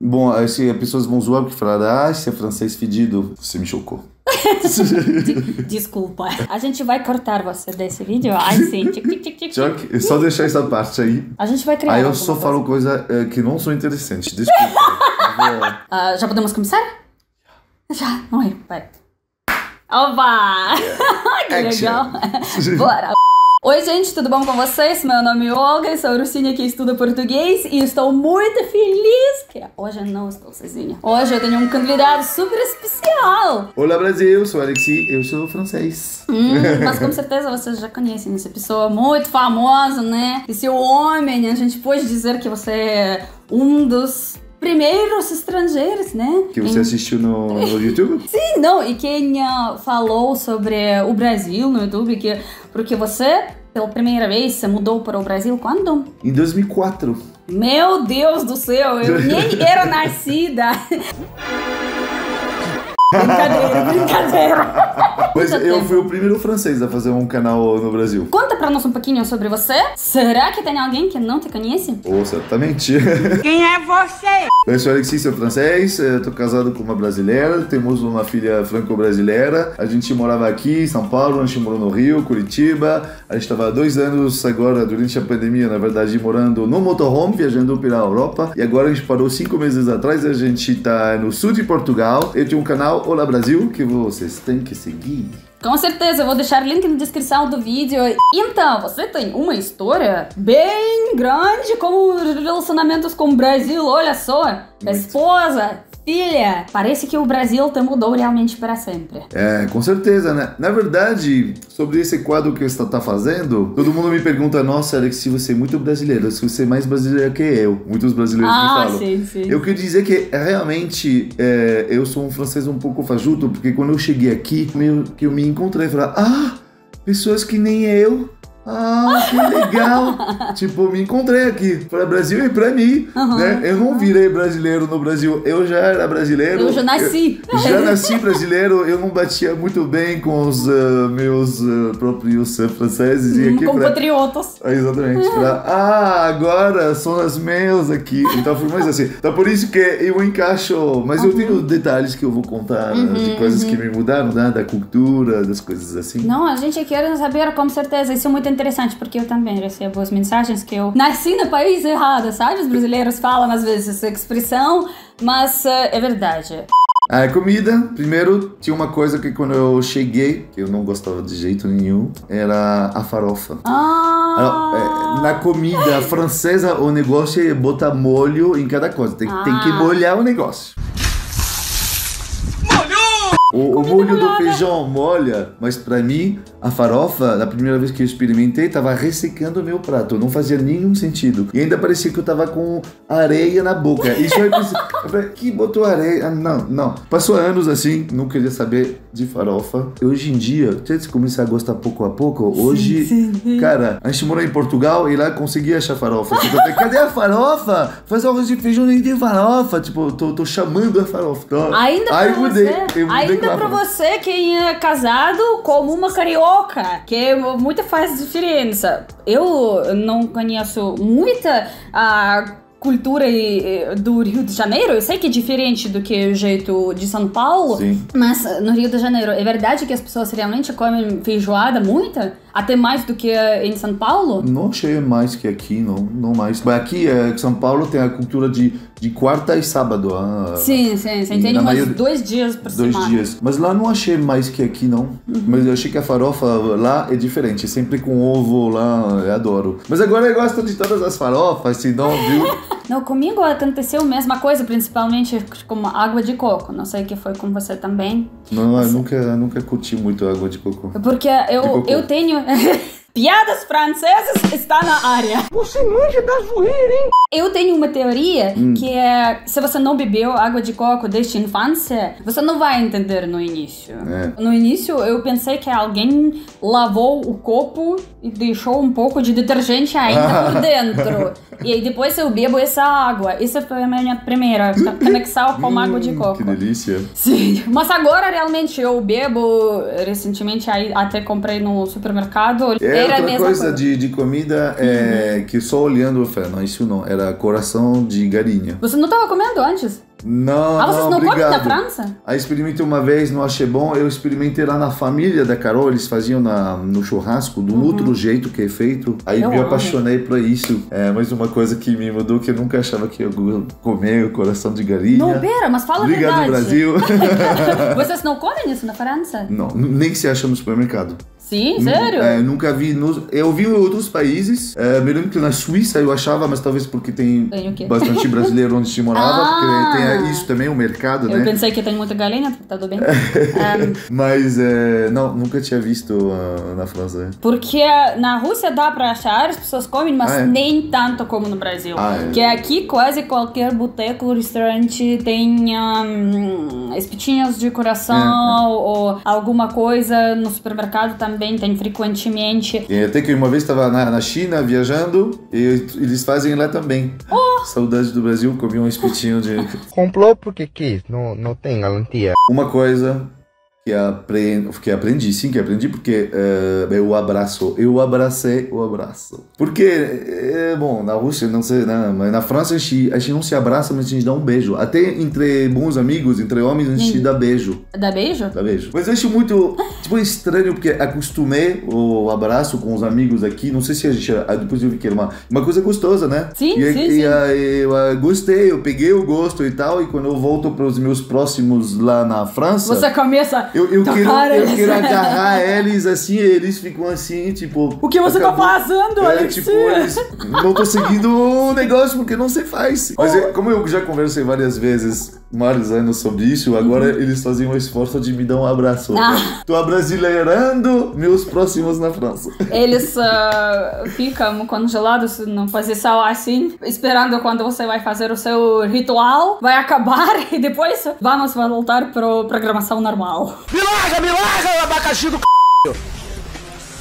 Bom, aí se as pessoas vão zoar porque falaram, ah, esse é francês fedido. Você me chocou. De- Desculpa. A gente vai cortar você desse vídeo? Ai, sim. Tic, tic, tic, tic, Só, deixar essa parte aí. A gente vai criar Aí eu só coisa. falo coisa eh, que não são interessantes. Desculpa. Vou- Ah, já podemos começar? Já, é? Vai. Oba! que legal! Bora! Oi, gente, tudo bom com vocês? Meu nome é Olga, sou Rucinha que estuda português e estou muito feliz que hoje eu não estou sozinha. Hoje eu tenho um convidado super especial. Olá Brasil, sou Alexi, eu sou francês. Hum, mas com certeza vocês já conhecem essa pessoa muito famosa, né? Esse homem, a gente pode dizer que você é um dos primeiros estrangeiros, né? Que você Em- assistiu no, no YouTube? Sim, não, e quem ah, falou sobre o Brasil no YouTube, que, porque você, pela primeira vez, você mudou para o Brasil quando? Em 2004. Meu Deus do céu, eu nem era nascida. Brincadeira, brincadeira. Mas eu fui o primeiro francês a fazer um canal no Brasil. Conta pra nós um pouquinho sobre você. Será que tem alguém que não te conhece? Oh, certamente. Quem é você? Eu sou Alexis, sou francês, eh, tô casado com uma brasileira, temos uma filha franco-brasileira. A gente morava aqui em São Paulo, a gente morou no Rio, Curitiba. A gente estava há dois anos agora, durante a pandemia, na verdade, morando no motorhome, viajando pela Europa. E agora a gente parou cinco meses atrás, a gente tá no sul de Portugal. Eu tenho um canal Olá Brasil, que vocês têm que seguir. Com certeza, eu vou deixar o link na descrição do vídeo. Então, você tem uma história bem grande com relacionamentos com o Brasil, olha só. Esposa, filha. Parece que o Brasil te mudou realmente para sempre. É, com certeza, né? Na verdade, sobre esse quadro que você está fazendo, todo mundo me pergunta: Nossa, Alex, se você é muito brasileiro, se você é mais brasileiro que eu. Muitos brasileiros me Ah, falam. sim, sim. Eu queria dizer que realmente é, eu sou um francês um pouco fajuto, porque quando eu cheguei aqui, meio que eu me encontrei e falei: Ah, pessoas que nem eu. Ah, que legal! tipo, me encontrei aqui. Para Brasil e para mim, né? Eu não virei brasileiro no Brasil, eu já era brasileiro. Eu já nasci. Eu já nasci brasileiro, eu não batia muito bem com os ah, meus ah, próprios ah, franceses. E aqui pra- Compatriotas. ah, Exatamente. Pra, ah, agora são as meus aqui. Então foi mais assim. Então por isso que eu encaixo. Mas eu tenho detalhes que eu vou contar né, de coisas que me mudaram, né? Da cultura, das coisas assim. Não, a gente quer saber com certeza. Isso é muito interessante, porque eu também recebo as mensagens que eu nasci no país errado, sabe? Os brasileiros falam às vezes essa expressão, mas eh, é verdade. A comida, primeiro tinha uma coisa que quando eu cheguei, que eu não gostava de jeito nenhum, era a farofa. Ah! É, Na comida francesa, o negócio é botar molho em cada coisa. Tem, tem que Ah. molhar o negócio. O, o molho do feijão molha, mas pra mim, a farofa, na primeira vez que eu experimentei, tava ressecando o meu prato. Não fazia nenhum sentido. E ainda parecia que eu tava com areia na boca. Isso aí, pensei, que botou areia? Ah, não, não. Passou anos assim, não queria saber de farofa. Hoje em dia, até se começar a gostar pouco a pouco, hoje, cara, a gente mora em Portugal e lá consegui achar farofa. Tipo, cadê a farofa? Faz arroz de feijão, nem tem farofa. Tipo, tô, tô chamando a farofa. Então, Ainda aí pra mudei, você, eu mudei ainda com a pra farofa. você quem é casado como uma carioca, que muita faz diferença. Eu não conheço muita a cultura do Rio de Janeiro. Eu sei que é diferente do que o jeito de São Paulo, Sim. mas no Rio de Janeiro é verdade que as pessoas realmente comem feijoada muita, até mais do que eh, em São Paulo. Não achei mais que aqui, não, não mais. Mas aqui, é, São Paulo tem a cultura de, de quarta e sábado. ah, Sim, sim, você E na uns maioria- dois dias por Dois semana. dias. Mas lá não achei mais que aqui, não. Mas eu achei que a farofa lá é diferente. Sempre com ovo lá, eu adoro. Mas agora eu gosto de todas as farofas, se não, viu? Não, comigo aconteceu a mesma coisa, principalmente com água de coco. Não sei o que foi com você também. Não, eu nunca, nunca curti muito água de coco. Porque eu, eu tenho. Piadas francesas está na área. Você manja da zoeira, hein? Eu tenho uma teoria Hum. que é: se você não bebeu água de coco desde a infância, você não vai entender no início. É. No início, eu pensei que alguém lavou o copo e deixou um pouco de detergente ainda por dentro. E aí depois eu bebo essa água. Essa foi a minha primeira conexão com água de Hum, coco. Que delícia. Sim, mas agora realmente eu bebo recentemente aí até comprei no supermercado. É outra coisa, coisa. De, de comida é, que só olhando eu falei, não, isso não. Era coração de galinha. Você não estava comendo antes? Não, Ah, vocês não, não comem na França? Aí experimentei uma vez, não achei bom. Eu experimentei lá na família da Carol, eles faziam na, no churrasco de um outro jeito que é feito. Aí Eu me amo. apaixonei por isso. É, mas uma coisa que me mudou, que eu nunca achava que eu ia comer o coração de galinha. Não, pera, mas fala Obrigado, a verdade. Brasil. Vocês não comem isso na França? não, nem se acha no supermercado. Sim, sério? É, nunca vi. Nos, eu vi em outros países. É, me lembro que na Suíça eu achava, mas talvez porque tem, Tem bastante brasileiro onde se morava, Ah! porque tem isso também, o mercado, Eu né? pensei que tem muita galinha, tá tudo bem. Ahn, Mas é, não, nunca tinha visto ah, na França. porque na Rússia dá pra achar, as pessoas comem, mas Ah, é? nem tanto como no Brasil. Ah, é? Que aqui quase qualquer boteco, restaurante tem ahn, espetinhos de coração ou alguma coisa no supermercado também tem frequentemente. E até que uma vez estava na, na China viajando e eles fazem lá também. Oh! Saudade do Brasil, comi um espetinho de. Comprou porque quis, não, não tem garantia. Uma coisa que aprendi, que aprendi sim, que aprendi porque eh, eu abraço, eu abracei o abraço. Porque, é, bom, na Rússia, não sei, né, mas na França a gente, a gente não se abraça, mas a gente dá um beijo. Até entre bons amigos, entre homens, a gente Sim. dá beijo. Dá beijo? Dá beijo. Mas eu acho muito, tipo, estranho, porque acostumei o abraço com os amigos aqui. Não sei se a gente. ah, Depois eu vi que era uma, uma coisa gostosa, né? Sim, e, sim, e, sim. ah, eu ah, gostei, eu peguei o gosto e tal. E quando eu volto para os meus próximos lá na França. Você começa. Eu, eu, quero, tocar eu quero agarrar eles assim, e eles ficam assim, tipo. O que você tá fazendo, é, Alexia? tipo, eles não tô seguindo o negócio porque não se faz. Mas é, como eu já conversei várias vezes, vários anos sobre isso, agora eles fazem um esforço de me dar um abraço. Uhum. Ah. Tô abrasileirando meus próximos na França. Eles ah, ficam congelados no posição assim, esperando quando você vai fazer o seu ritual, vai acabar e depois vamos voltar para programação normal. Me larga, me larga, abacaxi do c...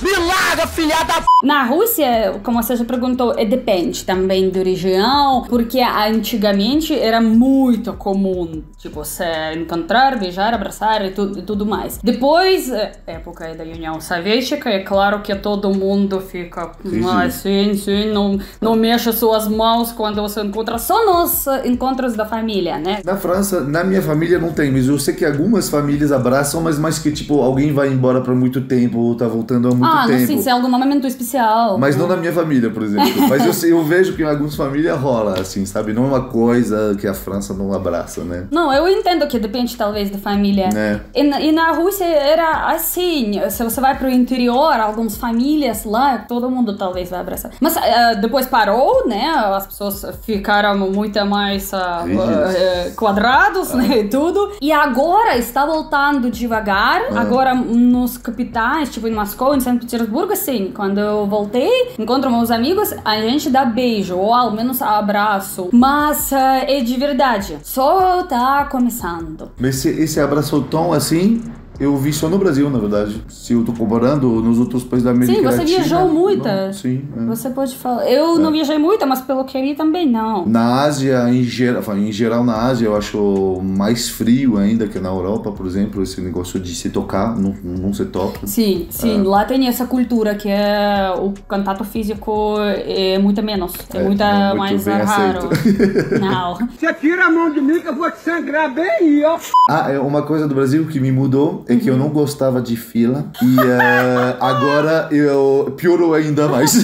Me larga, filha da. Na Rússia, como você já perguntou, é depende também da região, porque antigamente era muito comum, tipo, você encontrar, beijar, abraçar e, tu, e tudo mais. Depois, eh, época da União Soviética, é claro que todo mundo fica Sim, sim. assim, sim, não, não mexa suas mãos quando você encontra, só nos encontros da família, né? Na França, na minha família não tem, mas eu sei que algumas famílias abraçam, mas mais que tipo, alguém vai embora por muito tempo ou tá voltando há muito ah, tempo. não sei se é algum momento especial. Mas não na minha família, por exemplo. Mas eu, sei- eu vejo que em algumas famílias rola, assim, sabe? Não é uma coisa que a França não abraça, né? Não, eu entendo que depende talvez da família. Né? E, na- e na Rússia era assim, se você vai pro interior, algumas famílias lá, todo mundo talvez vai abraçar. Mas eh, depois parou, né? As pessoas ficaram muito mais ah, Rígidas. eh, quadrados, né? E tudo. E agora está voltando devagar. Ah. Agora nos capitais, tipo em Moscou, em São Petersburgo, assim, quando eu voltei, encontro meus amigos, a gente dá beijo, ou ao menos abraço. Mas ah, é de verdade. Só tá começando. Mas esse, esse abraço tão assim, eu vi só no Brasil, na verdade. Se eu tô comparando nos outros países da América Sim, você Latina. viajou muito. não, sim. é. Você pode falar. Eu não viajei muito, mas pelo que eu vi também não. Na Ásia, em geral, em geral na Ásia, eu acho mais frio ainda que na Europa, por exemplo, esse negócio de se tocar, não, não se toca. Sim, sim. Lá tem essa cultura que é o contato físico é muito menos. É, É, muito não muito mais bem raro. aceito. Não. Você tira a mão de mim que eu vou te sangrar bem aí, ó. Ah, é uma coisa do Brasil que me mudou é Uhum. que eu não gostava de fila e eh, agora eu piorou ainda mais.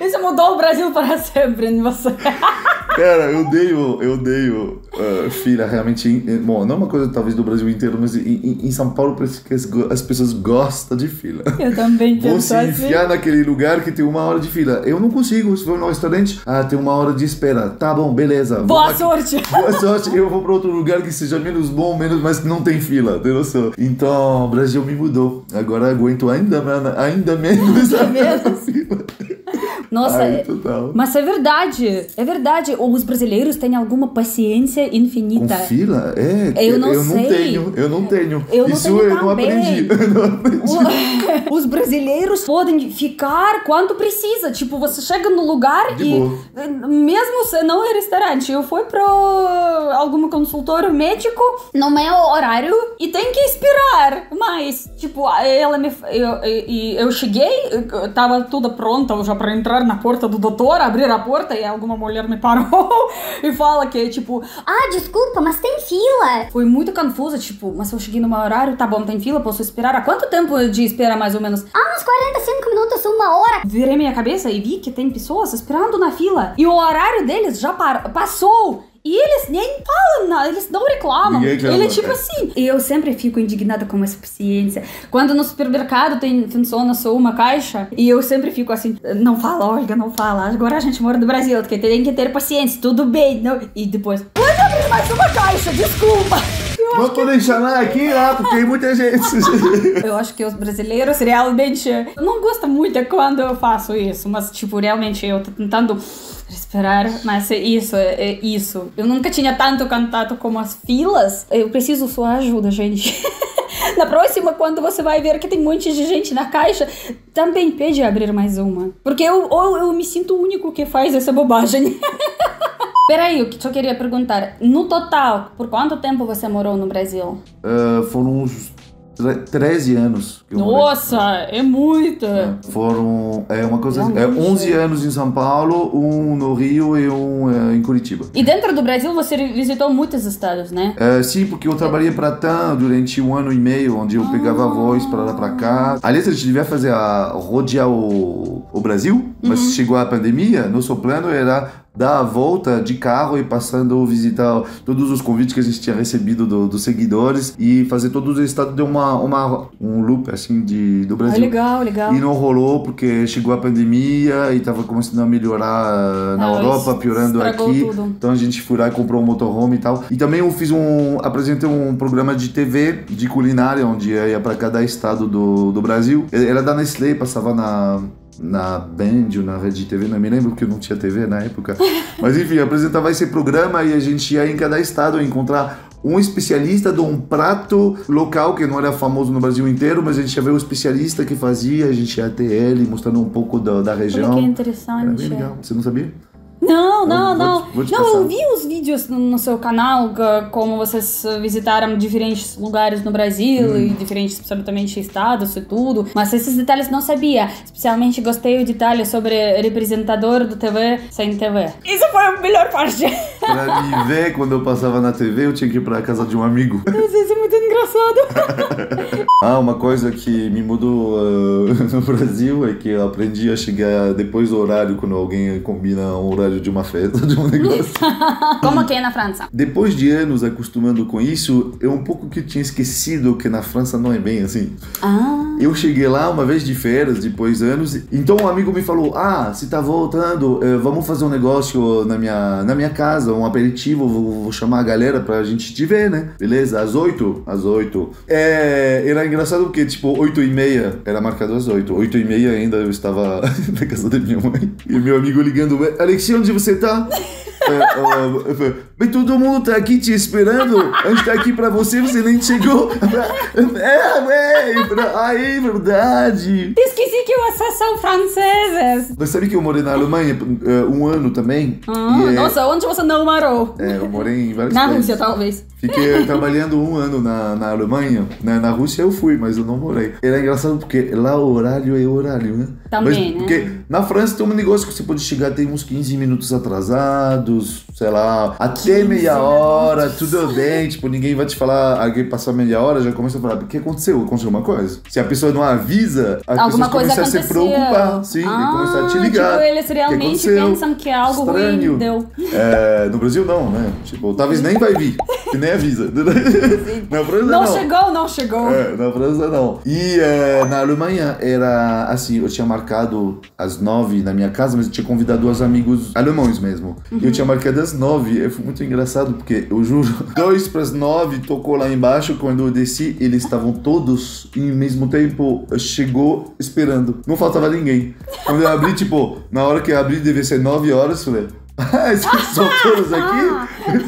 Isso mudou o Brasil para sempre em você. Cara, eu odeio, eu odeio eh, fila realmente. Bom, não é uma coisa talvez do Brasil inteiro, mas em, em- São Paulo parece que as, as pessoas gostam de fila. Eu também penso se assim. enfiar naquele lugar que tem uma hora de fila. Eu não consigo. Se for no restaurante, ah, tem uma hora de espera. Tá bom, beleza. Boa sorte. Boa sorte, eu vou pra outro lugar que seja menos bom, menos, mas não tem fila, tem noção? Então, o Brasil me mudou. Agora aguento ainda, ainda menos a menos. Nossa, Ai, é- mas é verdade, é verdade. Os brasileiros têm alguma paciência Com infinita. fila? É, Eu não sei. tenho, eu não tenho. Eu não Isso tenho eu não aprendi. Eu não aprendi. Os brasileiros podem ficar quanto precisa. Tipo, você chega no lugar De e. boa. Mesmo se não é restaurante, eu fui pro algum consultório médico no meu horário e tem que esperar. Mas, tipo, ela me. Eu, e eu cheguei, eu tava tudo pronta já pra entrar na porta do doutor, abrir a porta e alguma mulher me parou e fala que, tipo, Ah, desculpa, mas tem fila. foi muito confusa, tipo, mas eu cheguei no meu horário, tá bom, tem fila, posso esperar? Há quanto tempo de espera, mais ou menos? Ah, uns 45 minutos, uma hora. Virei minha cabeça e vi que tem pessoas esperando na fila. E o horário deles já passou. E eles nem falam nada, eles não reclamam. Reclama, Ele é tipo é. assim. E eu sempre fico indignada com essa paciência. Quando no supermercado tem, funciona só uma caixa, e eu sempre fico assim, não fala, Olga, não fala. Agora a gente mora no Brasil, tem que ter paciência, tudo bem. Não. E depois, pode abrir mais uma caixa, desculpa. Não tô deixando aqui, lá, porque tem muita gente. Eu acho que os brasileiros realmente não gostam muito quando eu faço isso, mas tipo, realmente eu tô tentando esperar, mas é isso, é isso. Eu nunca tinha tanto contato com as filas. Eu preciso sua ajuda, gente. Na próxima, quando você vai ver que tem um monte de gente na caixa, também pede abrir mais uma. Porque eu, ou eu me sinto o único que faz essa bobagem. Peraí, eu só queria perguntar. No total, por quanto tempo você morou no Brasil? Ah, foram uns tre- 13 anos. que eu morei. Nossa, é muito. Foram, é uma coisa, é Realmente. 11 anos em São Paulo, um no Rio e um é, em Curitiba. E dentro do Brasil você visitou muitos estados, né? É, sim, porque eu trabalhei para TAM durante um ano e meio, onde eu pegava voz para lá para cá. Aliás, a gente devia fazer a rodear o, o Brasil, mas chegou a pandemia, nosso plano era dar a volta de carro e passando visitar todos os convites que a gente tinha recebido do- dos seguidores e fazer todos os estados de uma, uma um loop assim de do Ah, Brasil. legal, legal. E não rolou porque chegou a pandemia e tava começando a melhorar na Ah, Europa, piorando aqui. tudo. Então a gente foi lá e comprou um motorhome e tal. E também eu fiz um. apresentei um programa de TV de culinária, onde ia para cada estado do, do Brasil. Era da Nestlé, passava na. Na Band ou na Rede TV, não me lembro porque eu não tinha TV na época. Mas enfim, apresentava esse programa e a gente ia em cada estado encontrar um especialista de um prato local que não era famoso no Brasil inteiro, mas a gente ia ver o especialista que fazia, a gente ia até ele mostrando um pouco da, da Olha região. que Era interessante. bem legal. Você não sabia? Não, não, Eu vou não. te- vou te não, eu vi os vídeos no, no seu canal, como vocês visitaram diferentes lugares no Brasil Hum. e diferentes absolutamente estados e tudo. Mas esses detalhes não sabia. Especialmente gostei do detalhe sobre representador do TV sem TV. Isso foi a melhor parte. Pra me ver quando eu passava na TV, eu tinha que ir pra casa de um amigo. Isso é muito engraçado. Ah, uma coisa que me mudou ah, no Brasil é que eu aprendi a chegar depois do horário, quando alguém combina um horário de uma festa, de um negócio. como que é na França? Depois de anos acostumando com isso, eu um pouco que tinha esquecido que na França não é bem assim. Ah, Eu cheguei lá uma vez de férias, depois de anos, então um amigo me falou: Ah, se tá voltando, eh, vamos fazer um negócio na minha, na minha casa, um aperitivo, vou, vou chamar a galera pra gente te ver, né? Beleza? Às oito? Às oito. É, era engraçado porque, tipo, oito e meia era marcado às oito. Oito e meia ainda eu estava na casa da minha mãe. E meu amigo ligando: Alexia, onde você tá? Eu falei, Mas todo mundo tá aqui te esperando. A gente tá aqui pra você, você nem chegou. É, é, pra- aí, verdade. esqueci que vocês são franceses. Mas sabe que eu morei na Alemanha eh, um ano também? Ah, é, nossa, onde você não morou? É, eu morei em vários Na países. Rússia, talvez. Fiquei trabalhando um ano na, na Alemanha. Na, na Rússia eu fui, mas eu não morei. Era engraçado porque lá o horário é horário, né? Também, mas, né? Porque na França tem um negócio que você pode chegar tem uns 15 minutos sei lá, até meia hora, tudo bem. Tipo, ninguém vai te falar, alguém passar meia hora, já começa a falar, o que aconteceu? Aconteceu uma coisa? Se a pessoa não avisa, as Alguma pessoas começam a se preocupar, sim, ah, e começar a te ligar. Tipo, eles que realmente aconteceu? pensam que algo Estranho. ruim deu. É, no Brasil não, né? Tipo, talvez nem vai vir. e nem avisa. Na França Não, não. chegou, não chegou. É, na França não. E é, na Alemanha era assim, eu tinha marcado às nove na minha casa, mas eu tinha convidado os amigos alemães mesmo. E eu tinha marcado às nove. E foi muito engraçado, porque eu juro, dois para as nove tocou lá embaixo. Quando eu desci, eles estavam todos e ao mesmo tempo chegou esperando. Não faltava ninguém. Quando eu abri, tipo, na hora que eu abri, devia ser nove horas, falei. Ah, esses são todos aqui?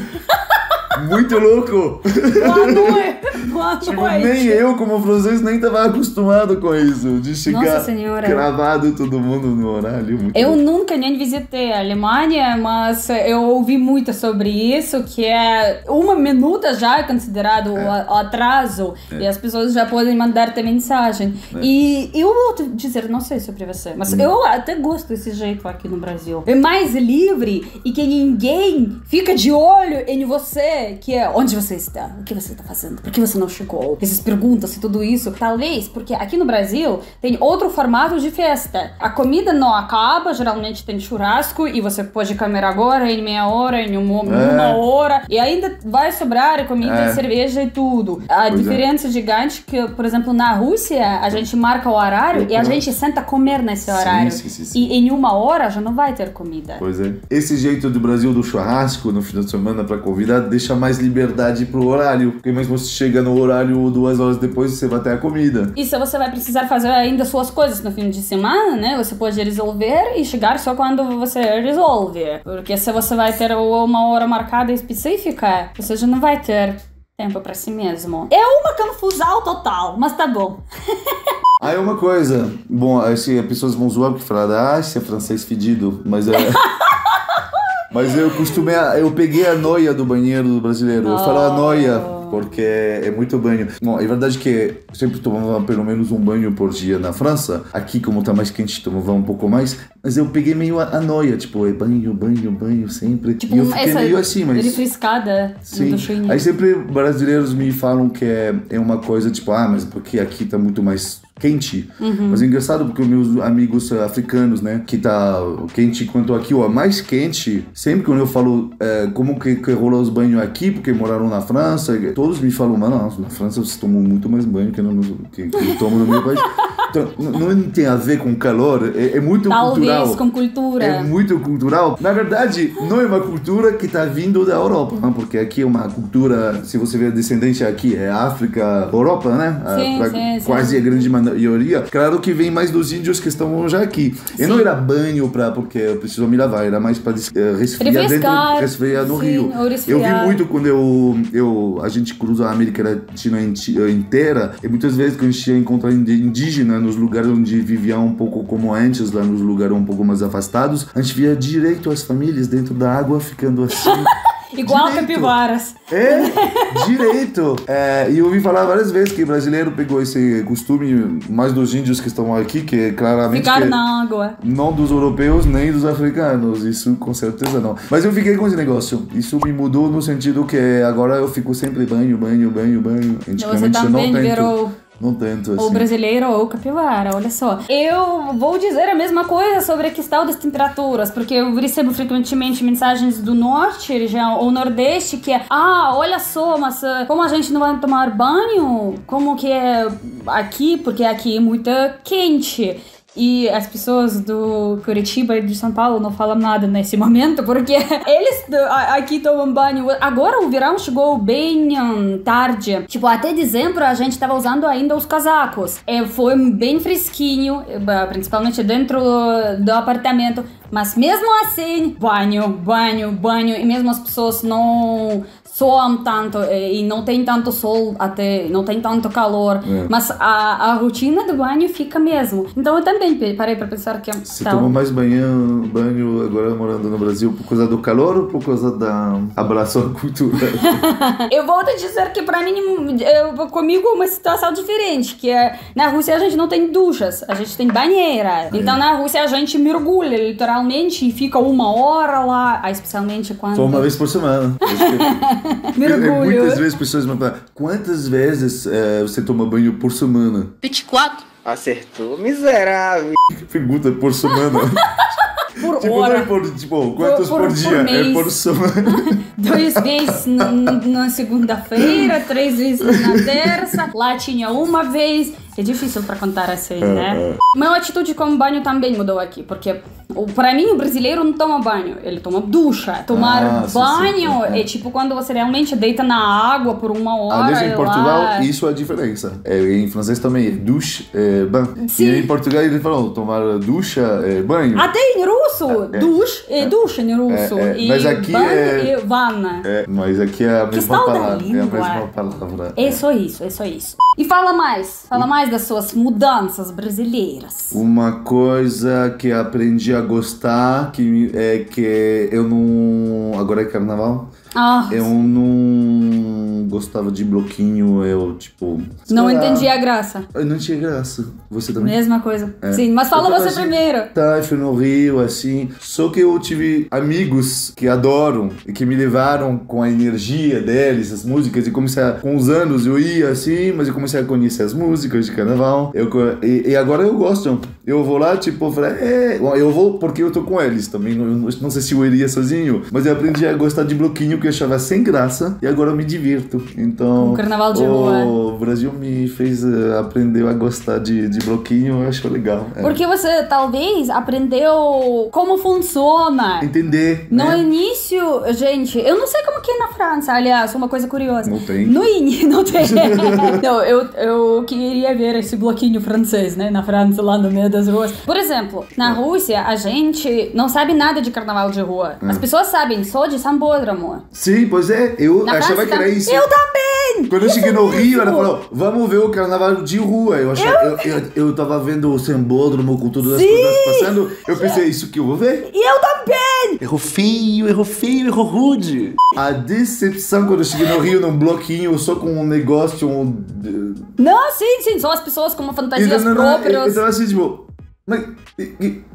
Muito louco! Boa noite. Boa Tipo, noite. nem eu, como francês, nem tava acostumado com isso. De chegar cravado todo mundo no horário. Eu louco. nunca nem visitei a Alemanha, mas eu ouvi muito sobre isso, que é uma minuta já é considerado o atraso e as pessoas já podem mandar ter mensagem. E eu vou te dizer, não sei sobre você, mas eu até gosto desse jeito aqui no Brasil. É mais livre e que ninguém fica de olho em você, que é onde você está, o que você está fazendo, por que você não chegou, essas perguntas e tudo isso. Talvez porque aqui no Brasil tem outro formato de festa. A comida não acaba, geralmente tem churrasco e você pode comer agora, em meia hora, em uma, uma hora, e ainda vai sobrar comida, É. cerveja e tudo. A Pois é. diferença gigante que, por exemplo, na Rússia, a gente marca o horário e a Uhum. gente senta comer nesse horário. sim, sim, sim. E em uma hora já não vai ter comida. Pois é. Esse jeito do Brasil do churrasco no final de semana pra convidar deixa mais liberdade pro horário. Porque mesmo se chega no horário duas horas depois, você vai ter a comida. E se você vai precisar fazer ainda suas coisas no fim de semana, né? Você pode resolver e chegar só quando você resolve. Porque se você vai ter uma hora marcada específica, você já não vai ter tempo pra si mesmo. É uma confusão total, mas tá bom. Aí uma coisa, bom, assim, as pessoas vão zoar porque falaram, ah, esse é francês fedido, mas é. Mas eu costumei, eu peguei a noia do banheiro do brasileiro. Eu falo a noia, porque é muito banho. Bom, é verdade que sempre tomava pelo menos um banho por dia na França. Aqui, como tá mais quente, tomava um pouco mais. Mas eu peguei meio a, a noia, tipo, é banho, banho, banho, sempre. Tipo, e eu fiquei meio assim, mas. refrescada Sim. Aí sempre brasileiros me falam que é, é uma coisa tipo, ah, mas porque aqui tá muito mais quente. Uhum. Mas é engraçado porque os meus amigos africanos, né, que tá quente quanto aqui, ó, mais quente, sempre quando eu falo eh, como que, que rola os banhos aqui, porque moraram na França, todos me falam, mano, na França vocês tomam muito mais banho que, no, que, que eu tomo no meu país. Então, não tem a ver com calor, é, é muito Talvez cultural. com cultura. É muito cultural. Na verdade, não é uma cultura que está vindo da Europa, né? porque aqui é uma cultura, se você vê a descendência aqui, é África, Europa, né? A- Sim, pra- sim, sim. quase a grande maioria. Claro que vem mais dos índios que estão já aqui. E não era banho pra, porque eu preciso me lavar, era mais para resfriar Refrescar, dentro, resfriar no sim, rio. Eu vi muito quando eu, eu, a gente cruza a América Latina inti- inteira, e muitas vezes que a gente ia encontrar indi- indígena nos lugares onde viviam um pouco como antes, lá nos lugares um pouco mais afastados, a gente via direito as famílias dentro da água ficando assim. Igual direito. capivaras. É, direito. É, e eu ouvi falar várias vezes que o brasileiro pegou esse costume mais dos índios que estão aqui, que é claramente Ficar que- na água. não dos europeus nem dos africanos, isso com certeza não. Mas eu fiquei com esse negócio. Isso me mudou no sentido que agora eu fico sempre banho, banho, banho, banho. Você Antigamente não também tento. virou Não tento, ou assim. brasileiro ou capivara, olha só. Eu vou dizer a mesma coisa sobre a questão das temperaturas, porque eu recebo frequentemente mensagens do norte, região, ou nordeste, que é, ah, olha só, mas ah, como a gente não vai tomar banho, como que é aqui, porque aqui é muito quente. E as pessoas do Curitiba e de São Paulo não falam nada nesse momento, porque eles aqui tomam banho. Agora o verão chegou bem hum, tarde. Tipo, até dezembro a gente tava usando ainda os casacos. É, foi bem fresquinho, eh, principalmente dentro do apartamento. Mas mesmo assim, banho, banho, banho. E mesmo as pessoas não soam tanto eh, e não tem tanto sol até, não tem tanto calor. É. Mas a, a rotina do banho fica mesmo. Então eu também parei pra pensar que Você tal. toma mais banho, banho agora morando no Brasil por causa do calor ou por causa da abraço à cultura? Eu vou te dizer que pra mim, eu, comigo é uma situação diferente, que é, na Rússia a gente não tem duchas, a gente tem banheira. Então na Rússia a gente mergulha literalmente e fica uma hora lá, especialmente quando... Só uma vez por semana. Acho que- Mergulho. Muitas vezes pessoas me falam, quantas vezes eh, você toma banho por semana? 24. Acertou, miserável. Que pergunta por semana? por Tipo, não hora. é por, tipo, quantos por- por, por dia? é mês. por semana. Duas vezes na segunda-feira, três vezes na terça. Lá tinha uma vez. É difícil pra contar assim, né? Meu atitude com banho também mudou aqui, porque pra mim o brasileiro não toma banho, ele toma ducha. Tomar Ah, sim, sim, banho é. é tipo quando você realmente deita na água por uma hora. Aliás, em lá. Portugal, isso é a diferença. É, em francês também é douche, é ban. Sim. E em Portugal ele falou tomar ducha, é banho. Até em russo, duche é ducha em russo. É, é. E Mas aqui banho é- é vanna. É, mas aqui é a mesma palavra. É a mesma palavra. É só isso, é só isso. E fala mais, fala mais das suas mudanças brasileiras. Uma coisa que aprendi a gostar que é que eu não. Agora é carnaval. Ah, Eu não gostava de bloquinho, eu, tipo. não entendi a graça. Eu não tinha graça. Você também? Mesma coisa. Sim, mas fala Eu você assim, primeiro. Tá, eu fui no Rio, assim. Só que eu tive amigos que adoram e que me levaram com a energia deles, as músicas, e comecei a, com os anos eu ia assim, mas eu comecei a conhecer as músicas de carnaval. Eu, e, e agora eu gosto. Eu vou lá, tipo, eu falei, é, eu vou porque eu tô com eles também. Não, não sei se eu iria sozinho, mas eu aprendi a gostar de bloquinho que eu achava sem graça e agora eu me divirto. Então, o carnaval de o. Brasil me fez eh, aprender a gostar de, de bloquinho, eu acho legal. é. Porque você talvez aprendeu como funciona. Entender. No né? início, gente, eu não sei como que é na França, aliás, uma coisa curiosa. Não tem. No início, não tem. não, eu, eu queria ver esse bloquinho francês, né, na França, lá no meio das ruas. Por exemplo, na Rússia, a gente não sabe nada de carnaval de rua. As pessoas sabem só de sambódromo. Sim, pois é, eu Na achava França que era isso. Eu também! Quando eu cheguei no Rio, ela falou, vamos ver o carnaval de rua. Eu, achava, eu... Eu, eu, tava vendo o sambódromo com todas as coisas passando. Eu pensei, isso que eu vou ver? E eu também! Errou feio, errou feio, errou rude. A decepção quando eu cheguei no Rio num bloquinho, só com um negócio. Um... Não, sim, sim, são as pessoas com não, eu, eu próprias. tava assim, tipo. Mas.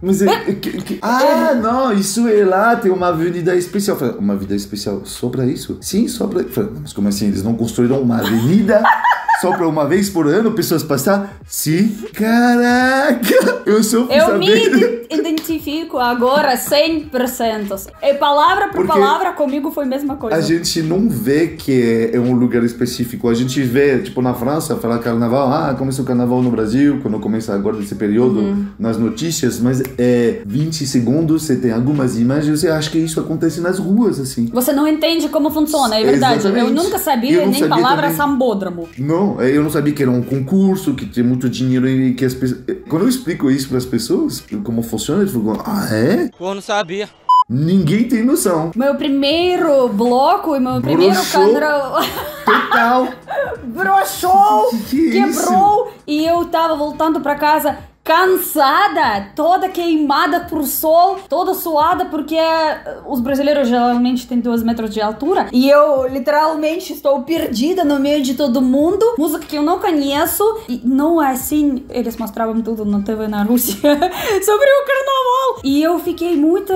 mas é- que- que- ah, não, isso é lá, tem uma avenida especial. Falei, uma avenida especial só pra isso? Sim, só pra. Falei, mas como assim? Eles não construíram uma avenida só pra uma vez por ano pessoas passar? Sim. Caraca! Eu sou Eu me ide- identifico agora 100%. É palavra por Porque palavra, comigo foi a mesma coisa. A gente não vê que é um lugar específico. A gente vê, tipo, na França, falar carnaval. Ah, começa o carnaval no Brasil, quando começa agora esse período Uhum. Nas notícias. Mas é 20 segundos, você tem algumas imagens, você acha que isso acontece nas ruas, assim. Você não entende como funciona, é verdade. Eu Exatamente. nunca sabia Eu nem sabia palavra também. sambódromo. Não, eu não sabia que era um concurso, que tinha muito dinheiro e que as pessoas... Quando eu explico isso para as pessoas, como funciona, eles ficam, ah, é? Pô, não sabia. Ninguém tem noção. Meu primeiro bloco e meu primeiro canal Total. broxou, Que quebrou e eu tava voltando pra casa cansada, toda queimada por sol, toda suada porque eh, os brasileiros geralmente têm dois metros de altura e eu literalmente estou perdida no meio de todo mundo, música que eu não conheço e não é assim, eles mostravam tudo na TV na Rússia sobre o carnaval. E eu fiquei muito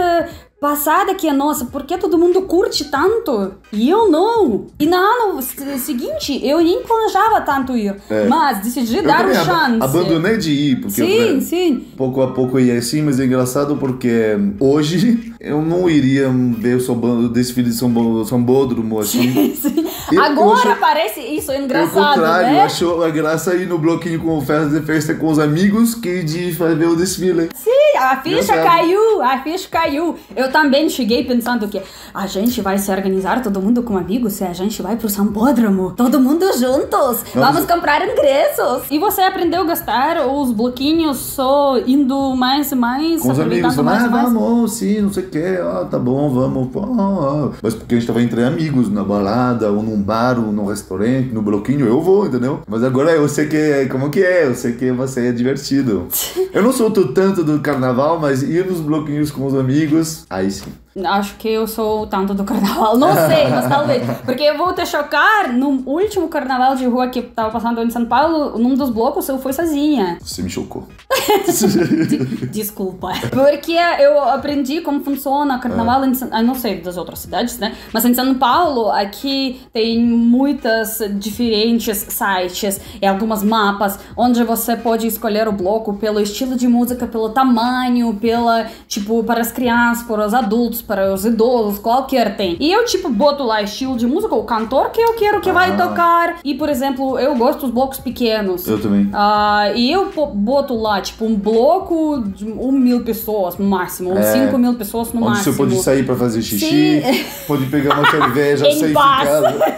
passada que, nossa, por que todo mundo curte tanto? E eu não. E no ano se- seguinte, eu nem planejava tanto ir. Mas decidi É. Eu dar uma chance. abandonei de ir, porque eu Sim, falei, sim. pouco a pouco ia assim, mas é engraçado porque hoje eu não iria ver o desfile de sambo- sambódromo assim. sim. Eu- eu Agora acho- parece isso Pelo engraçado, contrário, eu né? acho a graça ir no bloquinho com festa festa com os amigos que de fazer o desfile. Sim, a ficha caiu, a ficha caiu. Eu também cheguei pensando que a gente vai se organizar, todo mundo com amigos, e a gente vai pro sambódromo, todo mundo juntos, vamos comprar ingressos. E você aprendeu a gastar os bloquinhos só indo mais e mais, Com os amigos, mais ah, mais? vamos, sim, não sei o que, ah, tá bom, vamos. ah, ah. Mas porque a gente tava entre amigos, na balada, ou num bar, ou num restaurante, no bloquinho, eu vou, entendeu? Mas agora eu sei que como que é, eu sei que você é divertido. eu não sou tanto do carnaval, mas ir nos bloquinhos com os amigos, aí sim. Acho que eu sou o tanto do carnaval. Não sei, mas talvez. Porque eu vou te chocar, no último carnaval de rua que tava passando em São Paulo, num dos blocos eu fui sozinha. Você me chocou. Desculpa. Porque eu aprendi como funciona o carnaval em São... Eu não sei das outras cidades, né? Mas em São Paulo, aqui tem muitas diferentes sites e algumas mapas onde você pode escolher o bloco pelo estilo de música, pelo tamanho, pela, tipo, para as crianças, para os adultos, para os idosos, qualquer tem. E eu, tipo, boto lá estilo de música, o cantor que eu quero que vai Ah. tocar. E, por exemplo, eu gosto dos blocos pequenos. Eu também. Ah, e eu boto lá, tipo, um bloco de um mil pessoas no máximo, ou É. cinco mil pessoas no Onde máximo. você pode sair pra fazer xixi, Sim. pode pegar uma cerveja, sair de casa.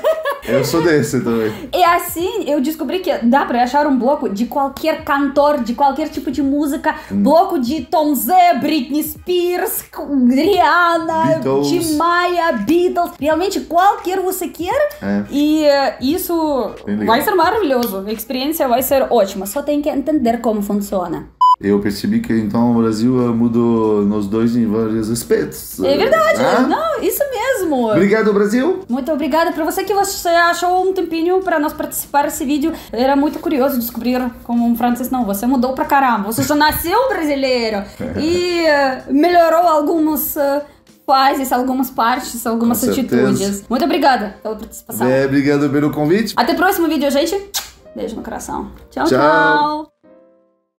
Eu sou desse também. E assim eu descobri que dá pra achar um bloco de qualquer cantor, de qualquer tipo de música. Hum. Bloco de Tom Zé, Britney Spears, Rihanna, Beatles. Tim Maia, Beatles. Realmente qualquer você queira. É. E eh, isso vai ser maravilhoso. A experiência vai ser ótima. Só tem que entender como funciona. Eu percebi que então o Brasil eh, mudou nos dois em vários aspectos. É verdade. Ah? Não, isso mesmo. Obrigado, Brasil. Muito obrigada para você que você achou um tempinho para nós participar desse vídeo. Era muito curioso descobrir como um francês. Não, você mudou pra caramba. Você já nasceu brasileiro e eh, melhorou algumas fases, algumas partes, algumas Com certeza. atitudes. Muito obrigada pela participação. É, obrigado pelo convite. Até o próximo vídeo, gente. Beijo no coração. tchau. Tchau. tchau.